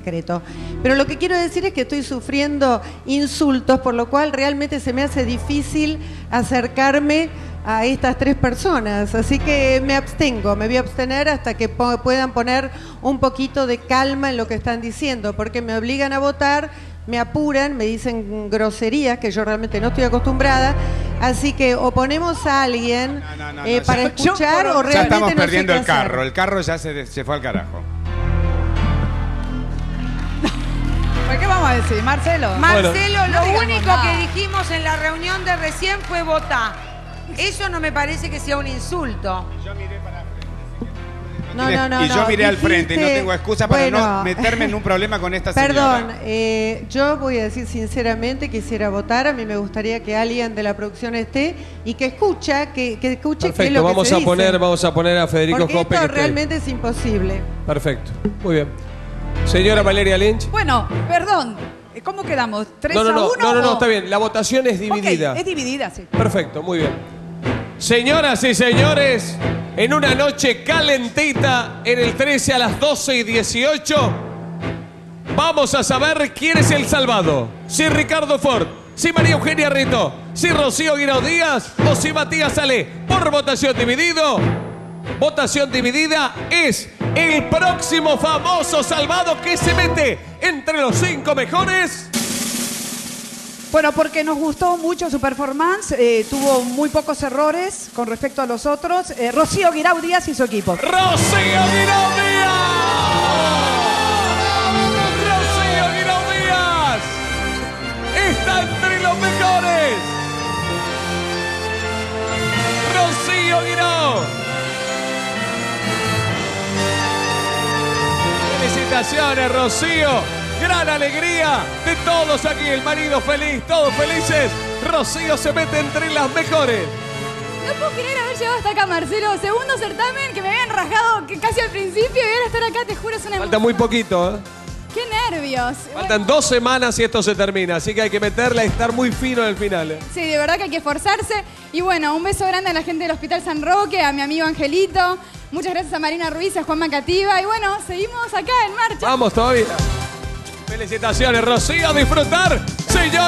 secreto. Pero lo que quiero decir es que estoy sufriendo insultos, por lo cual realmente se me hace difícil acercarme a estas tres personas. Así que me abstengo, me voy a abstener hasta que po- puedan poner un poquito de calma en lo que están diciendo, porque me obligan a votar, me apuran, me dicen groserías que yo realmente no estoy acostumbrada. Así que o ponemos a alguien No, no, eh, para escuchar o realmente Ya estamos perdiendo el carro. El carro ya se, se fue al carajo. Vamos a decir, Marcelo? Marcelo, lo digamos único nada. que dijimos en la reunión de recién fue votar. Eso no me parece que sea un insulto. No, no, no. y yo no. miré al frente y no tengo excusa para Bueno, no meterme en un problema con esta señora. Perdón, eh, yo voy a decir sinceramente, quisiera votar, a mí me gustaría que alguien de la producción esté y que escucha, que, que escuche qué es Perfecto, lo que vamos se a dice. poner, vamos a poner a Federico Porque Cope. esto que esté. realmente es imposible. Perfecto, muy bien. Señora Valeria Lynch. Bueno, perdón. ¿Cómo quedamos? ¿3 No, no, a no, 1? no, no, no, está bien. La votación es dividida. es dividida, sí. Perfecto, muy bien. Señoras y señores, en una noche calentita, en el 13 a las 12 y 18, vamos a saber quién es el salvado. Si Ricardo Ford, si María Eugenia Rito, si Rocío Guirao Díaz o si Matías Sale. Por votación dividido, votación dividida es el próximo famoso salvado que se mete entre los cinco mejores. Bueno, porque nos gustó mucho su performance, eh, tuvo muy pocos errores con respecto a los otros. Eh, Rocío Guirao Díaz y su equipo. ¡Rocío Felicitaciones, Rocío. Gran alegría de todos aquí. El marido feliz, todos felices. Rocío se mete entre las mejores. No puedo creer haber llegado hasta acá, Marcelo. Segundo certamen que me habían rajado que casi al principio y ahora estar acá, te juro, es una Falta emoción. muy poquito, ¿eh? ¡Qué nervios! Faltan dos semanas y esto se termina, así que hay que meterla y estar muy fino en el final. ¿eh? Sí, de verdad que hay que esforzarse. Y bueno, un beso grande a la gente del Hospital San Roque, a mi amigo Angelito. Muchas gracias a Marina Ruiz, a Juan Macativa. Y bueno, seguimos acá en marcha. Vamos todavía. Felicitaciones, Rocío, a disfrutar, señores.